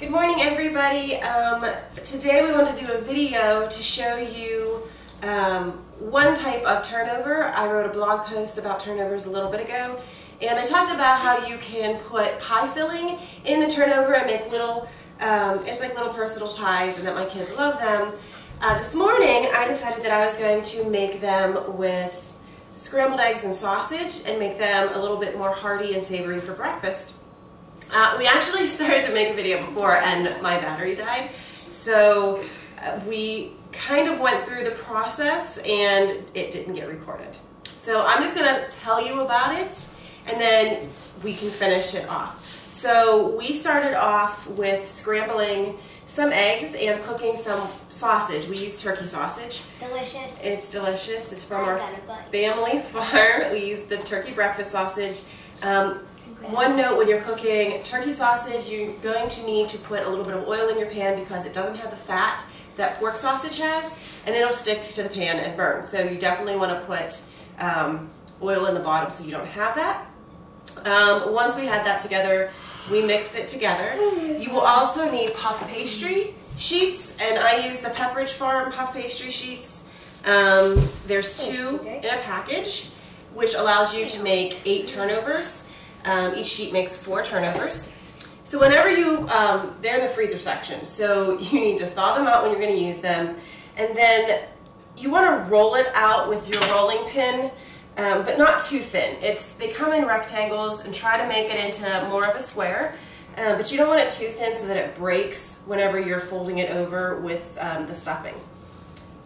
Good morning, everybody. Um, today we want to do a video to show you um, one type of turnover. I wrote a blog post about turnovers a little bit ago, and I talked about how you can put pie filling in the turnover and make little, um, it's like little personal pies, and that my kids love them. Uh, this morning, I decided that I was going to make them with scrambled eggs and sausage and make them a little bit more hearty and savory for breakfast. Uh, we actually started to make a video before and my battery died, so uh, we kind of went through the process and it didn't get recorded. So I'm just going to tell you about it and then we can finish it off. So we started off with scrambling some eggs and cooking some sausage. We use turkey sausage. Delicious. It's delicious. It's from our got it, but- family farm. We use the turkey breakfast sausage. Um, one note when you're cooking turkey sausage, you're going to need to put a little bit of oil in your pan because it doesn't have the fat that pork sausage has, and it'll stick to the pan and burn. So you definitely want to put um, oil in the bottom so you don't have that. Um, once we had that together, we mixed it together. You will also need puff pastry sheets, and I use the Pepperidge Farm puff pastry sheets. Um, there's two in a package, which allows you to make eight turnovers. Um, each sheet makes four turnovers. So whenever you, um, they're in the freezer section, so you need to thaw them out when you're going to use them, and then you want to roll it out with your rolling pin, um, but not too thin. It's they come in rectangles and try to make it into more of a square, um, but you don't want it too thin so that it breaks whenever you're folding it over with um, the stuffing.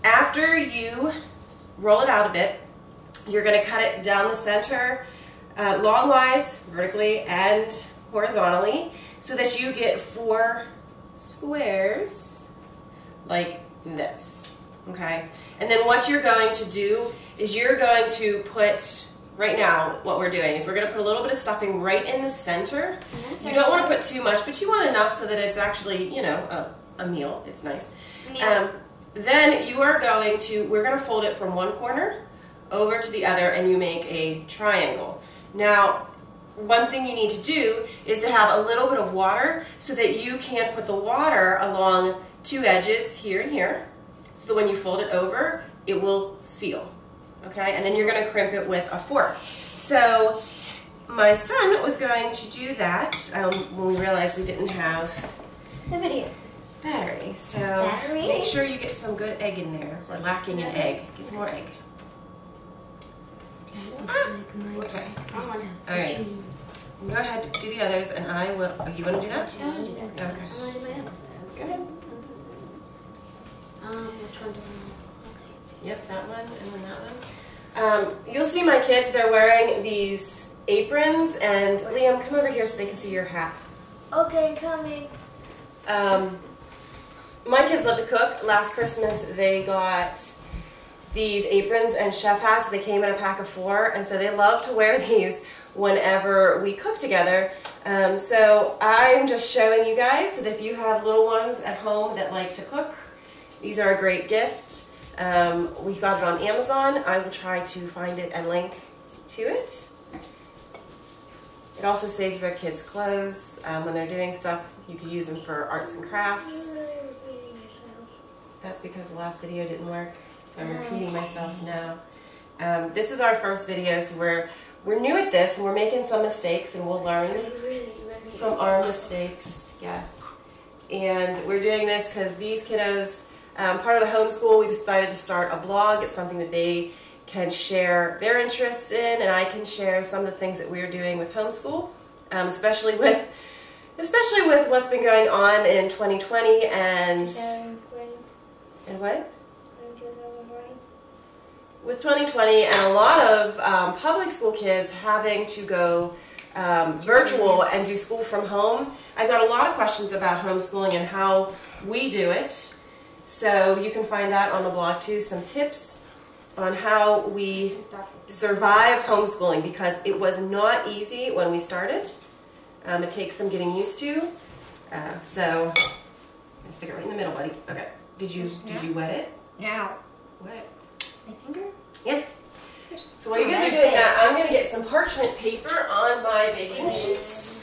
After you roll it out a bit, you're going to cut it down the center, uh, longwise, vertically, and horizontally, so that you get four squares like this. Okay? And then what you're going to do is you're going to put, right now, what we're doing is we're going to put a little bit of stuffing right in the center. You don't want to put too much, but you want enough so that it's actually, you know, a, a meal. It's nice. Um, then you are going to, we're going to fold it from one corner over to the other and you make a triangle. Now, one thing you need to do is to have a little bit of water so that you can put the water along two edges here and here so that when you fold it over, it will seal. Okay, and then you're going to crimp it with a fork. So my son was going to do that um, when we realized we didn't have The video. battery. So Battery? make sure you get some good egg in there. We're lacking an egg. Get some more egg. Okay. All right. Go ahead, do the others, and I will. Oh, you want to do that? Okay. Go ahead. Um, which one do I Yep, that one, and then that one. Um, you'll see my kids. They're wearing these aprons, and Liam, come over here so they can see your hat. Okay, coming. Um, my kids love to cook. Last Christmas, they got these aprons and chef hats. They came in a pack of four, and so they love to wear these whenever we cook together. Um, so I'm just showing you guys that if you have little ones at home that like to cook, these are a great gift. Um, we got it on Amazon. I will try to find it and link to it. It also saves their kids clothes um, when they're doing stuff. You could use them for arts and crafts. That's because the last video didn't work, so I'm repeating myself now. Um, this is our first video, so we're we're new at this, and we're making some mistakes, and we'll learn from our mistakes. Yes, and we're doing this because these kiddos, um, part of the homeschool, we decided to start a blog. It's something that they can share their interests in, and I can share some of the things that we're doing with homeschool, um, especially with especially with what's been going on in 2020 and and what with 2020 and a lot of um, public school kids having to go um, virtual and do school from home. I've got a lot of questions about homeschooling and how we do it. So you can find that on the blog too, some tips on how we survive homeschooling because it was not easy when we started. Um, it takes some getting used to. Uh, so, stick it right in the middle, buddy. Okay. Did you did you wet it? Now. Wet it. My finger? Yep. So while you guys are doing that, I'm going to get some parchment paper on my baking sheet.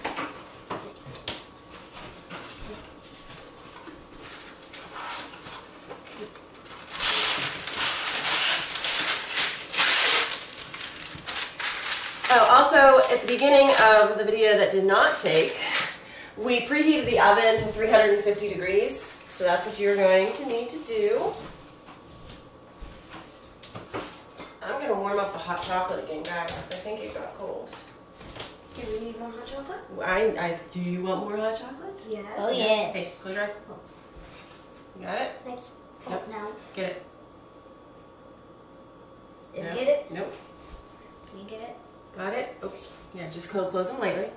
Oh, also, at the beginning of the video that did not take, we preheated the oven to 350 degrees. So that's what you're going to need to do. I'm going to warm up the hot chocolate again, guys. I think it got cold. Do we need more hot chocolate? I, I, do you want more hot chocolate? Yes. Oh, yes. Hey, close your eyes. You got it? Thanks. Nope. Oh, no. Get it. Didn't No. get it? Nope. Can you get it? Got it? Oh, yeah, just close, close them lightly.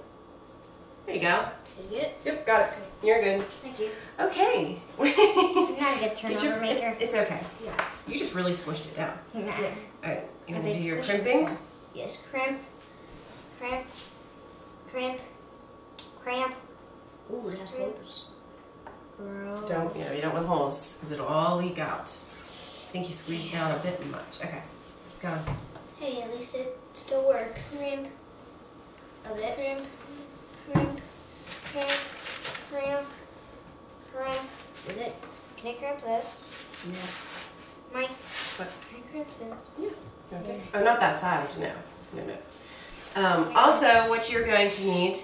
There you go. You get it? Yep, got it. You're good. Thank you. Okay. I'm not a It's, your- maker. it- it's okay. Yeah. You just really squished it down. Nah. Alright, you Are gonna do your crimping? Yes. crimp, crimp, Cramp. Cramp. Ooh, it has holes. Girl. Don't, you know, you don't want holes because it'll all leak out. I think you squeezed down a bit too much. Okay, keep going. Hey, at least it still works. Cramp. A bit. Cramp. Cramp. Cramp. Cramp. Cramp. Is it? Can I cramp this? No. Mike. What? Can I cramp this? You want to? Oh, not that side. No, no, no. Um, also, what you're going to need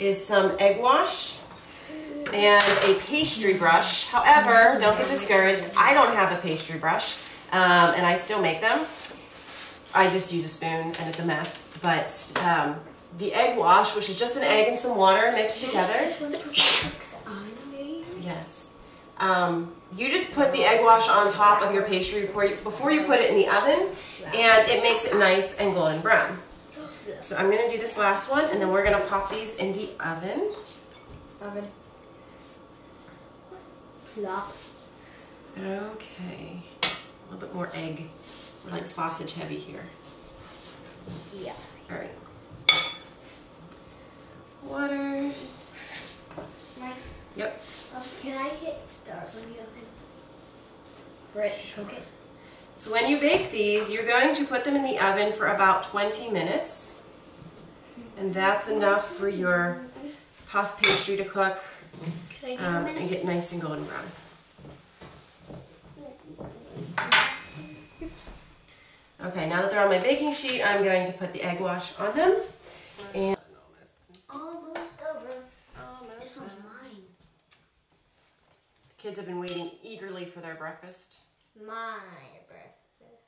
is some egg wash and a pastry brush. However, don't get discouraged. I don't have a pastry brush, um, and I still make them. I just use a spoon, and it's a mess. But um, the egg wash, which is just an egg and some water mixed together. Yes. Um, you just put the egg wash on top of your pastry before you, before you put it in the oven, and it makes it nice and golden brown. So I'm going to do this last one, and then we're going to pop these in the oven. Oven. Plop. Okay. A little bit more egg. We're like sausage heavy here. Yeah. All right. Water. Mike, Yep. um, can I hit start when you open? For it to cook it? So when you bake these, you're going to put them in the oven for about 20 minutes. And that's enough for your puff pastry to cook Can I do um, and get nice and golden brown. Okay, now that they're on my baking sheet, I'm going to put the egg wash on them. And Almost over. almost This one's mine. The kids have been waiting eagerly for their breakfast. My breakfast.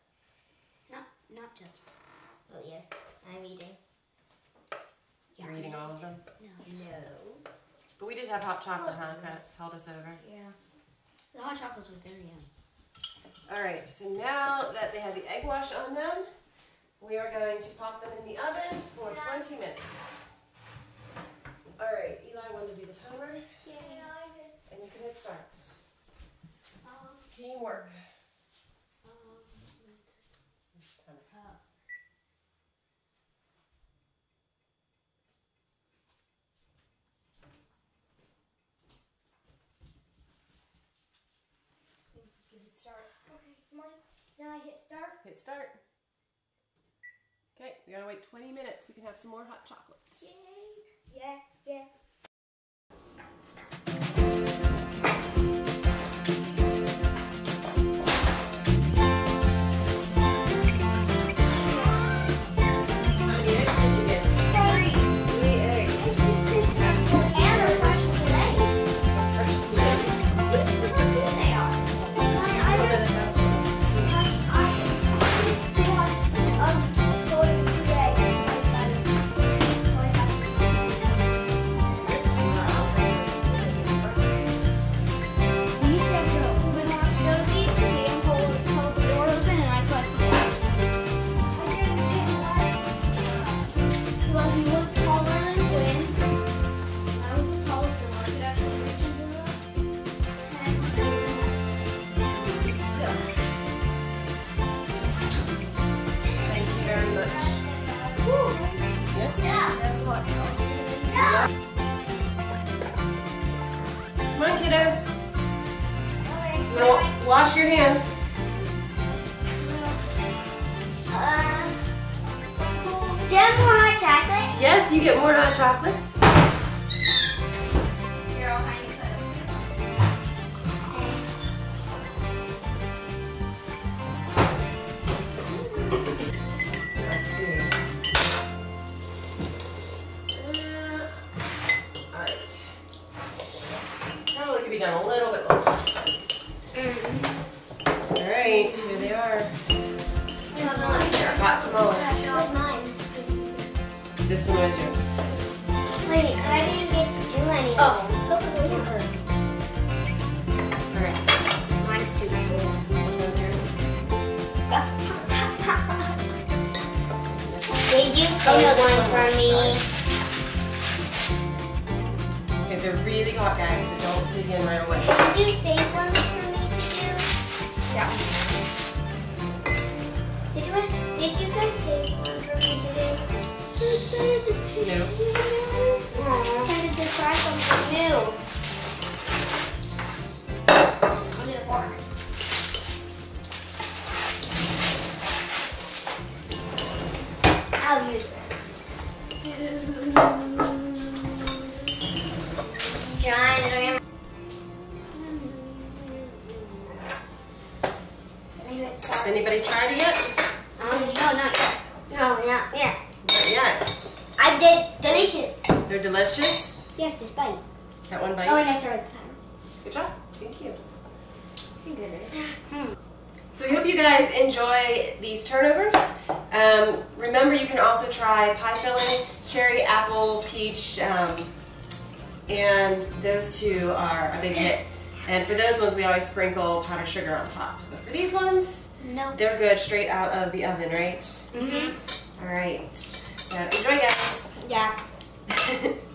Not, not just. Oh yes, I'm eating. You're eating all of them. No. No. But we did have hot chocolate, huh? Of held us over. Yeah. The hot chocolates were very yummy. All right, so now that they have the egg wash on them, we are going to pop them in the oven for 20 minutes. All right, Eli wanted to do the timer, Yeah. and you can hit start. Um, Teamwork. um, Timer. uh, Give it start. Okay, mine. Now I hit start. Hit start. Okay, we gotta wait 20 minutes. We can have some more hot chocolate. Yay! Get more hot chocolate. Yes, you get more Let's see. Uh, all right. Probably could be done a little bit longer. All right, here they are. Hot tamale. This one was yours. Wait, I didn't get to do any. Oh, All right. Mine's too yours? Did you save one for me? Okay, they're really hot, guys, so don't dig in right away. Did you save one for me to do? Yeah. Did you? Did you guys save one for me to do? So excited to choose. No. Excited to try something new. I'll need a fork. I'll use it. John, anybody tried it yet? Um, no, not yet. No, not yet. Not yet. I did delicious. They're delicious. Yes, this bite. That one bite. Oh, and I started the timer. Good job. Thank you. Hmm. So we hope you guys enjoy these turnovers. Um, remember, you can also try pie filling, cherry, apple, peach, um, and those two are a big hit. And for those ones, we always sprinkle powdered sugar on top. But for these ones, No. they're good straight out of the oven, right? Mm-hmm. All right. So enjoy, guys. Yeah.